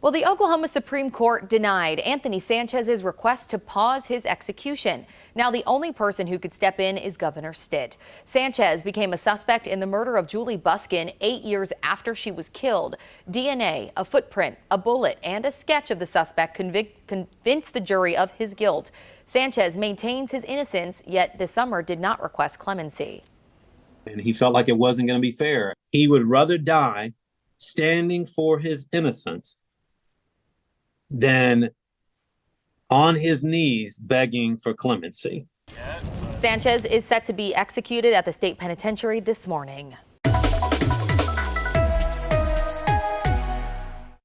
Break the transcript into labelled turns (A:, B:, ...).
A: Well, the Oklahoma Supreme Court denied Anthony Sanchez's request to pause his execution. Now, the only person who could step in is Governor Stitt. Sanchez became a suspect in the murder of Juli Busken eight years after she was killed. DNA, a footprint, a bullet, and a sketch of the suspect convinced the jury of his guilt. Sanchez maintains his innocence, yet this summer did not request clemency.
B: And he felt like it wasn't going to be fair. He would rather die standing for his innocence than on his knees begging for clemency.
A: Sanchez is set to be executed at the state penitentiary this morning.